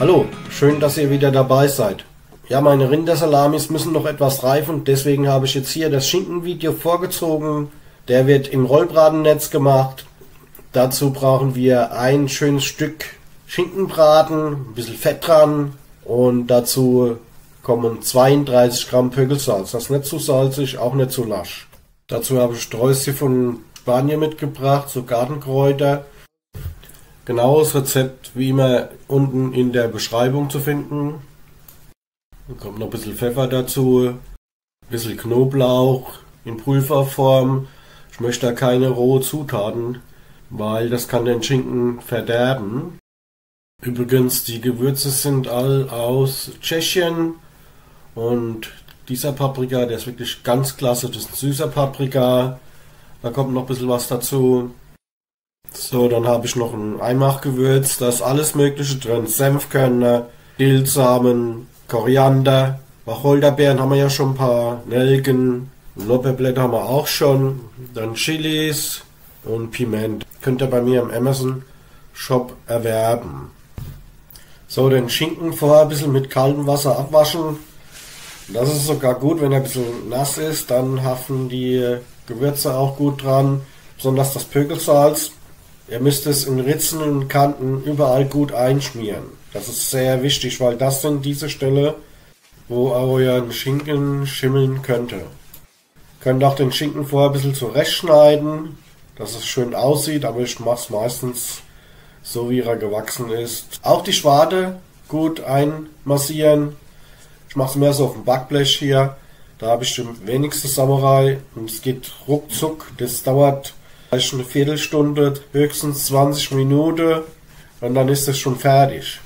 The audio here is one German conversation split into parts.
Hallo, schön, dass ihr wieder dabei seid. Ja, meine Rindersalamis müssen noch etwas reifen, deswegen habe ich jetzt hier das Schinkenvideo vorgezogen. Der wird im Rollbratennetz gemacht. Dazu brauchen wir ein schönes Stück Schinkenbraten, ein bisschen Fett dran und dazu kommen 32 Gramm Pökelsalz. Das ist nicht zu salzig, auch nicht zu lasch. Dazu habe ich Sträuße von Spanien mitgebracht, so Gartenkräuter Genaues Rezept wie immer unten in der Beschreibung zu finden. Dann kommt noch ein bisschen Pfeffer dazu, ein bisschen Knoblauch in Pulverform. Ich möchte da keine rohe Zutaten, weil das kann den Schinken verderben. Übrigens, die Gewürze sind all aus Tschechien und dieser Paprika, der ist wirklich ganz klasse. Das ist ein süßer Paprika. Da kommt noch ein bisschen was dazu. So, dann habe ich noch ein Einmachgewürz, da ist alles mögliche drin. Senfkörner, Dillsamen, Koriander, Wacholderbeeren haben wir ja schon ein paar, Nelken, Lopperblätter haben wir auch schon, dann Chilis und Piment. Könnt ihr bei mir im Amazon Shop erwerben. So, den Schinken vorher ein bisschen mit kaltem Wasser abwaschen. Das ist sogar gut, wenn er ein bisschen nass ist, dann haften die Gewürze auch gut dran, besonders das Pökelsalz. Ihr müsst es in Ritzen und Kanten überall gut einschmieren. Das ist sehr wichtig, weil das sind diese Stelle, wo euer Schinken schimmeln könnte. Könnt auch den Schinken vorher ein bisschen zurechtschneiden, dass es schön aussieht, aber ich mache es meistens so, wie er gewachsen ist. Auch die Schwade gut einmassieren. Ich mache es mehr so auf dem Backblech hier. Da habe ich den wenigsten Samurai und es geht ruckzuck. Das dauert Vielleicht eine Viertelstunde, höchstens 20 Minuten und dann ist es schon fertig.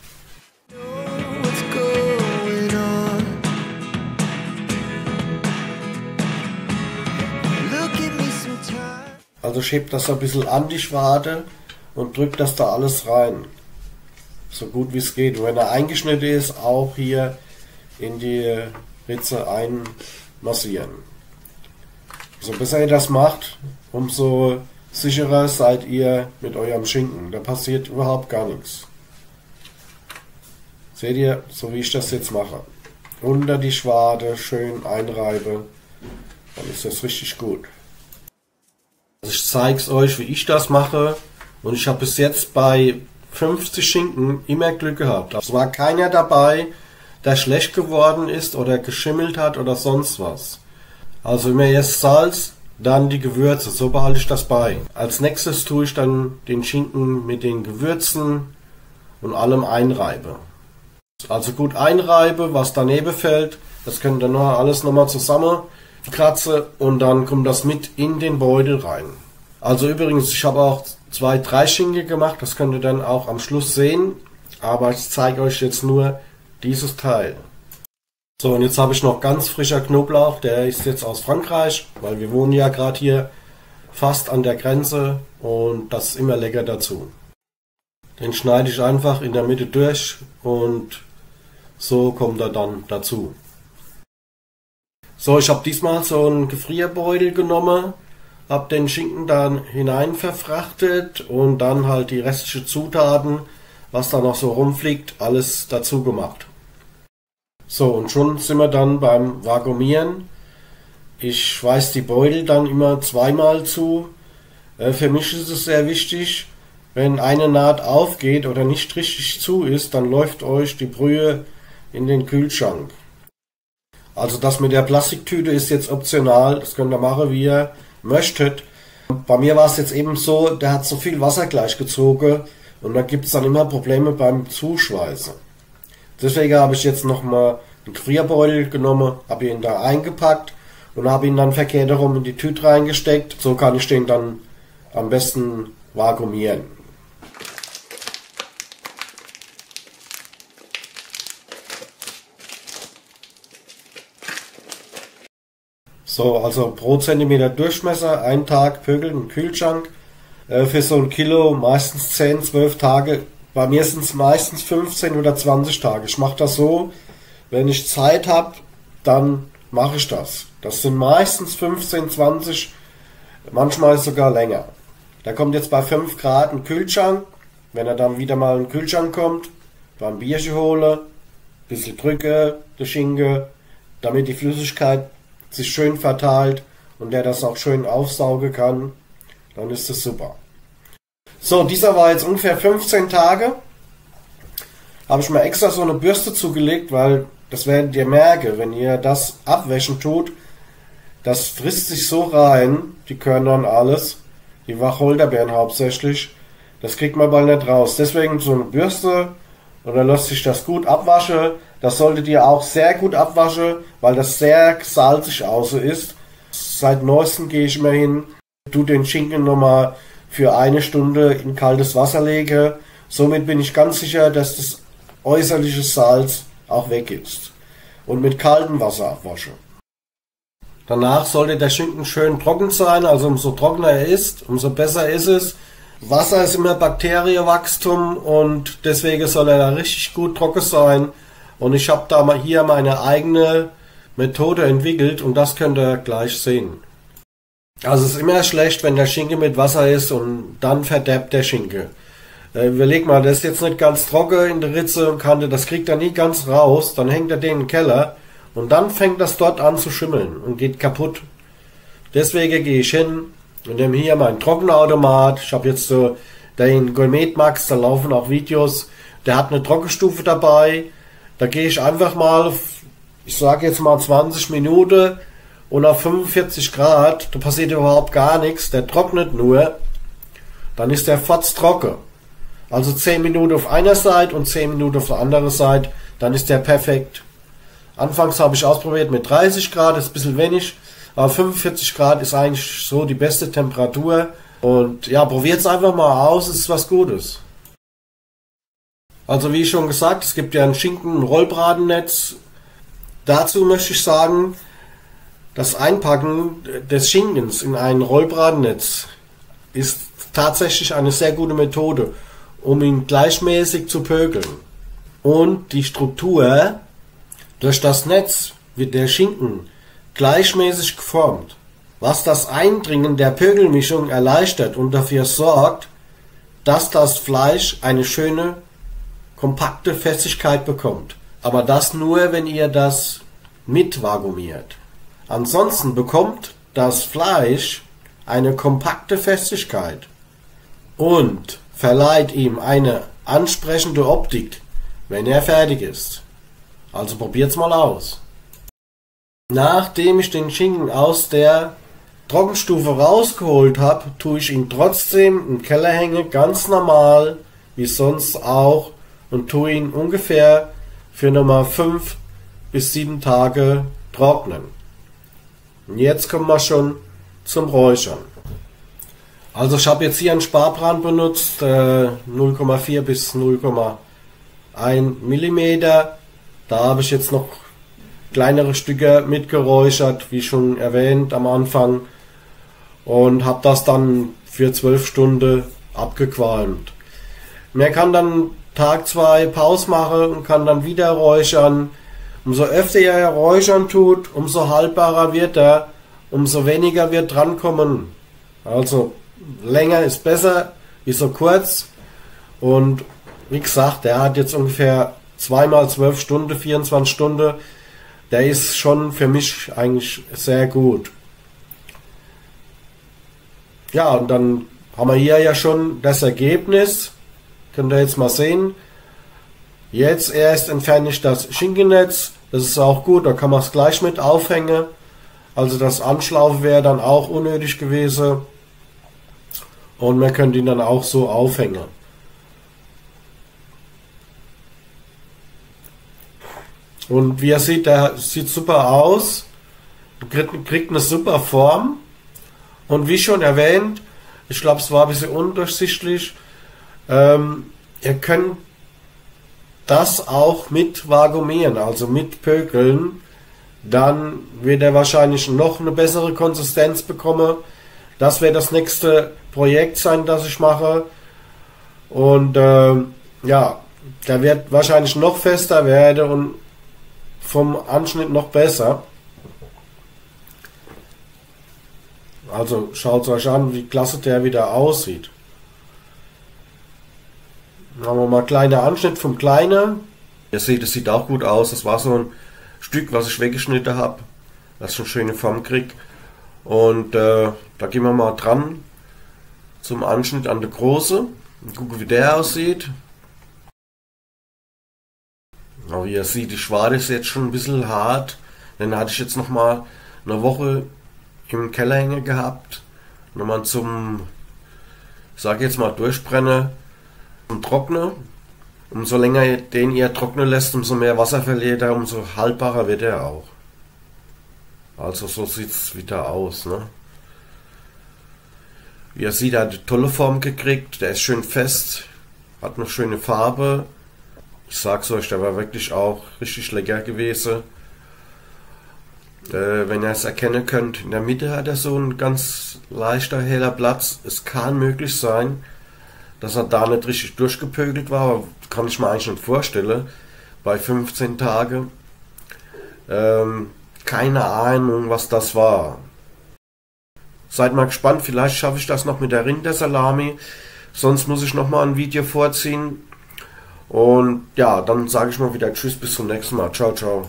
Also schiebt das ein bisschen an die Schwade und drückt das da alles rein. So gut wie es geht. Und wenn er eingeschnitten ist, auch hier in die Ritze einmassieren. So besser ihr das macht, umso sicherer seid ihr mit eurem Schinken. Da passiert überhaupt gar nichts. Seht ihr, so wie ich das jetzt mache. Unter die Schwade schön einreibe, dann ist das richtig gut. Also ich zeige es euch, wie ich das mache. Und ich habe bis jetzt bei 50 Schinken immer Glück gehabt. Es war keiner dabei, der schlecht geworden ist oder geschimmelt hat oder sonst was. Also immer jetzt Salz, dann die Gewürze, so behalte ich das bei. Als nächstes tue ich dann den Schinken mit den Gewürzen und allem einreibe. Also gut einreibe, was daneben fällt, das könnt ihr noch alles nochmal zusammen kratze und dann kommt das mit in den Beutel rein. Also übrigens, ich habe auch zwei, drei Schinken gemacht, das könnt ihr dann auch am Schluss sehen, aber ich zeige euch jetzt nur dieses Teil. So, und jetzt habe ich noch ganz frischer Knoblauch, der ist jetzt aus Frankreich, weil wir wohnen ja gerade hier fast an der Grenze und das ist immer lecker dazu. Den schneide ich einfach in der Mitte durch und so kommt er dann dazu. So, ich habe diesmal so einen Gefrierbeutel genommen, habe den Schinken dann hinein verfrachtet und dann halt die restlichen Zutaten, was da noch so rumfliegt, alles dazu gemacht. So, und schon sind wir dann beim Vakuumieren. Ich schweiß die Beutel dann immer zweimal zu. Äh, für mich ist es sehr wichtig, wenn eine Naht aufgeht oder nicht richtig zu ist, dann läuft euch die Brühe in den Kühlschrank. Also das mit der Plastiktüte ist jetzt optional, das könnt ihr machen, wie ihr möchtet. Bei mir war es jetzt eben so, der hat so viel Wasser gleich gezogen und da gibt es dann immer Probleme beim Zuschweißen. Deswegen habe ich jetzt nochmal einen Gefrierbeutel genommen, habe ihn da eingepackt und habe ihn dann verkehrt herum in die Tüte reingesteckt. So kann ich den dann am besten vakuumieren. So, also pro Zentimeter Durchmesser, ein Tag Pökeln im Kühlschrank. Äh, für so ein Kilo meistens 10, 12 Tage bei mir sind es meistens 15 oder 20 Tage. Ich mache das so, wenn ich Zeit habe, dann mache ich das. Das sind meistens 15, 20, manchmal sogar länger. Da kommt jetzt bei 5 Grad ein Kühlschrank. Wenn er dann wieder mal in den Kühlschrank kommt, beim Bierchen holen, bisschen drücke, der Schinken, damit die Flüssigkeit sich schön verteilt und der das auch schön aufsaugen kann, dann ist das super. So, dieser war jetzt ungefähr 15 Tage. Habe ich mir extra so eine Bürste zugelegt, weil das werdet ihr merken, wenn ihr das abwäschen tut, das frisst sich so rein, die Körner und alles, die Wacholderbeeren hauptsächlich, das kriegt man bald nicht raus. Deswegen so eine Bürste und dann lässt sich das gut abwaschen. Das solltet ihr auch sehr gut abwaschen, weil das sehr salzig außen ist. Seit neuestem gehe ich immer hin, tu den Schinken nochmal für eine Stunde in kaltes Wasser lege. Somit bin ich ganz sicher, dass das äußerliche Salz auch weg ist. Und mit kaltem Wasser abwasche. Danach sollte der Schinken schön trocken sein, also umso trockener er ist, umso besser ist es. Wasser ist immer Bakterienwachstum und deswegen soll er da richtig gut trocken sein. Und ich habe da mal hier meine eigene Methode entwickelt und das könnt ihr gleich sehen. Also es ist immer schlecht, wenn der Schinken mit Wasser ist und dann verderbt der Schinken. Äh, überleg mal, der ist jetzt nicht ganz trocken in der Ritze und Kante, das kriegt er nie ganz raus, dann hängt er den im Keller und dann fängt das dort an zu schimmeln und geht kaputt. Deswegen gehe ich hin und nehme hier meinen Trockenautomat. Ich habe jetzt so den Gourmet Max, da laufen auch Videos. Der hat eine Trockenstufe dabei. Da gehe ich einfach mal, ich sage jetzt mal 20 Minuten und auf 45 Grad, da passiert überhaupt gar nichts. Der trocknet nur. Dann ist der Fotz trocken. Also 10 Minuten auf einer Seite und 10 Minuten auf der anderen Seite, dann ist der perfekt. Anfangs habe ich ausprobiert mit 30 Grad, ist ein bisschen wenig, aber 45 Grad ist eigentlich so die beste Temperatur. Und ja, probiert es einfach mal aus, ist was Gutes. Also wie schon gesagt, es gibt ja ein Schinken-Rollbradennetz. Dazu möchte ich sagen, das Einpacken des Schinkens in ein Rollbradennetz ist tatsächlich eine sehr gute Methode, um ihn gleichmäßig zu pökeln. Und die Struktur durch das Netz wird der Schinken gleichmäßig geformt, was das Eindringen der Pögelmischung erleichtert und dafür sorgt, dass das Fleisch eine schöne, kompakte Festigkeit bekommt. Aber das nur, wenn ihr das mitvakuumiert. Ansonsten bekommt das Fleisch eine kompakte Festigkeit und verleiht ihm eine ansprechende Optik, wenn er fertig ist. Also probiert's mal aus. Nachdem ich den Schinken aus der Trockenstufe rausgeholt habe, tue ich ihn trotzdem im Keller hängen, ganz normal, wie sonst auch, und tue ihn ungefähr für nochmal 5 bis 7 Tage trocknen. Und jetzt kommen wir schon zum Räuchern. Also ich habe jetzt hier einen Sparbrand benutzt, äh, 0,4 bis 0,1 Millimeter. Da habe ich jetzt noch kleinere Stücke mitgeräuchert, wie schon erwähnt am Anfang. Und habe das dann für zwölf Stunden abgequalmt. Man kann dann Tag zwei Pause machen und kann dann wieder räuchern. Umso öfter ihr räuchern tut, umso haltbarer wird er, umso weniger wird drankommen. Also länger ist besser, wie so kurz. Und wie gesagt, der hat jetzt ungefähr zweimal zwölf Stunden, 24 Stunden, der ist schon für mich eigentlich sehr gut. Ja, und dann haben wir hier ja schon das Ergebnis. Könnt ihr jetzt mal sehen. Jetzt erst entferne ich das Schinkennetz. Das ist auch gut, da kann man es gleich mit aufhängen. Also das Anschlaufen wäre dann auch unnötig gewesen. Und man könnte ihn dann auch so aufhängen. Und wie er sieht, der sieht super aus, kriegt, kriegt eine super Form. Und wie schon erwähnt, ich glaube, es war ein bisschen undurchsichtlich, ähm, ihr könnt das auch mit vagumieren, also mit pökeln. Dann wird er wahrscheinlich noch eine bessere Konsistenz bekommen. Das wäre das nächste Projekt sein, das ich mache. Und ähm, ja, der wird wahrscheinlich noch fester werden und vom Anschnitt noch besser. Also schaut euch an, wie klasse der wieder aussieht. Haben wir mal kleiner Anschnitt vom Kleiner. Ihr seht, es sieht auch gut aus. Das war so ein Stück, was ich weggeschnitten habe. Das eine schöne Form krieg. Und äh, da gehen wir mal dran zum Anschnitt an der Große. Und gucken, wie der aussieht. Aber wie ihr seht, die Schwade ist jetzt schon ein bisschen hart. Dann hatte ich jetzt noch mal eine Woche im Keller hängen gehabt. Nochmal zum, sag jetzt mal, Durchbrennen und Trocknen. Umso länger den ihr trocknen lässt, umso mehr Wasser verliert er, umso haltbarer wird er auch. Also so sieht es wieder aus. Ne? Wie ihr seht, er hat eine tolle Form gekriegt, der ist schön fest, hat eine schöne Farbe. Ich sag's euch, der war wirklich auch richtig lecker gewesen. Äh, wenn ihr es erkennen könnt, in der Mitte hat er so ein ganz leichter heller Platz. Es kann möglich sein, dass er da nicht richtig durchgepögelt war, kann ich mir eigentlich nicht vorstellen. Bei 15 Tagen. Ähm, keine Ahnung, was das war. Seid mal gespannt, vielleicht schaffe ich das noch mit der Rindersalami. Sonst muss ich noch mal ein Video vorziehen. Und ja, dann sage ich mal wieder Tschüss, bis zum nächsten Mal. Ciao, ciao.